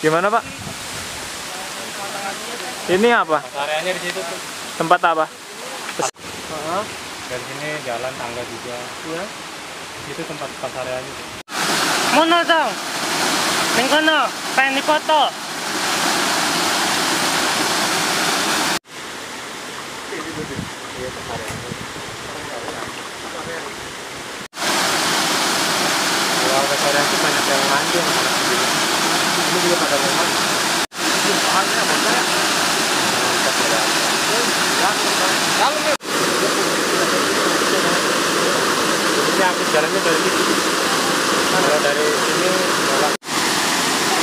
Gimana Pak? Ini apa? areanya di situ tuh Tempat apa? dari sini jalan tangga juga Ya. itu tempat pas areanya. Mono dong. Ning kono, pengen dipoto. kalau pas area itu banyak yang mandi yang anak kecil ini juga pada mau mandi ini aku jalannya dari situ kalau dari sini jalan.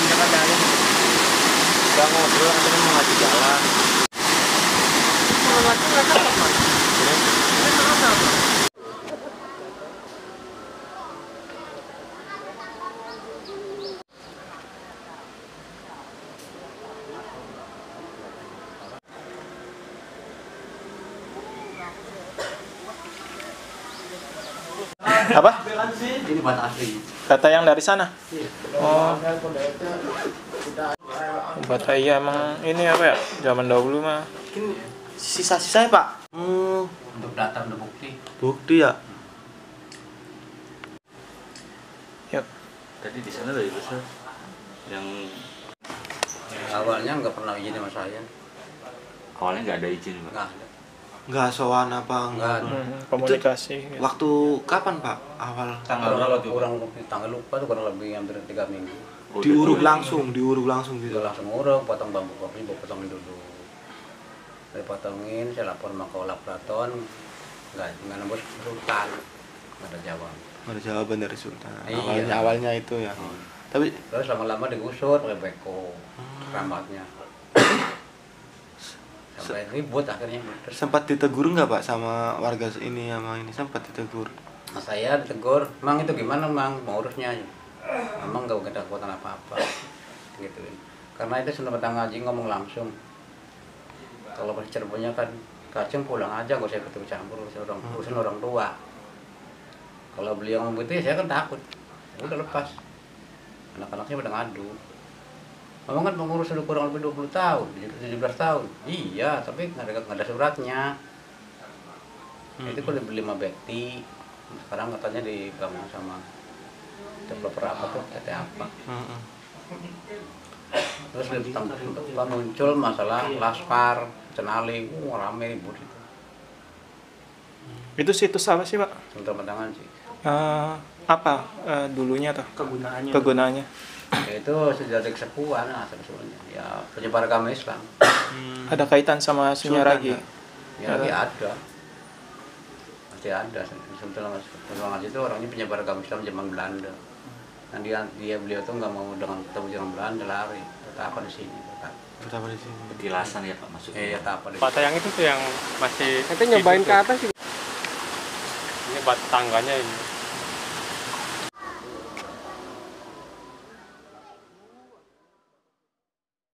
Jangan dari udah ngobrol akhirnya mau ngajak jalan Apa? Ini buat asli. Kata yang dari sana. Oh. Bata iya emang ini apa ya? Zaman dahulu mah. Mungkin sisa-sisa ya Pak. Hmm, untuk data untuk bukti bukti ya. Yuk. Tadi di sana dari besar yang awalnya nggak pernah izin sama saya awalnya nggak ada izin pak. nggak ada Enggak sowan apa nggak enggak. Hmm, komunikasi. gitu. Waktu kapan Pak? Awal Tanggal kurang berapa lebih tuh? kurang lebih tanggal lupa tuh kurang lebih hampir tiga minggu Oh, diuruk langsung, diuruk langsung gitu. Langsung uruk potong bambu kopi bawa potongin dulu saya potongin saya lapor sama kolaborator nggak nggak nembus sultan nggak ada jawab Ada jawaban dari Sultan. Iya. Awalnya awalnya itu ya. Tapi terus lama-lama digusur pakai beko rambatnya sampai ribut akhirnya sempat ditegur nggak Pak sama warga ini sama ini sempat ditegur. Nah, saya ditegur, Mang itu gimana Mang mau urusnya? Emang nggak ada kekuatan apa-apa, gitu. Karena itu sudah petang ngaji ngomong langsung. Kalau Cirebonnya kan kacang pulang aja, gak usah ikut campur urusan orang, urusan orang tua. Kalau beliau ngomong gitu ya saya kan takut. Ya Udah lepas. Anak-anaknya pada ngadu. Memang kan pengurus udah kurang lebih 20 tahun, 17 tahun. Iya, tapi nggak ada, nggak ada suratnya. Itu kalau dibeli sama Bekti, sekarang katanya dibangun sama developer apa tuh, PT apa. Heeh. Terus ditambah muncul masalah Laskar, Cenali, wah rame ribut itu. Itu situs apa sih, Pak? Sebentar tangan sih. Eh, apa eh, dulunya tuh? Kegunaannya. Kegunaannya. Ya, itu sudah ada kesepuan lah sebetulnya. Ya penyebar agama Islam. Ada kaitan sama Sunyaragi. Ya lagi ada. Masih ada. Sebetulnya Mas Haji itu orangnya penyebar agama Islam zaman Belanda. Dan dia, dia beliau tuh nggak mau dengan ketemu zaman Belanda lari. Tetap apa di sini. Tetap. Betapa di sini. petilasan ya pak maksudnya. Eh, tetap apa di bata yang itu tuh yang masih Nanti nyobain ke atas juga. Ini bata tangganya ini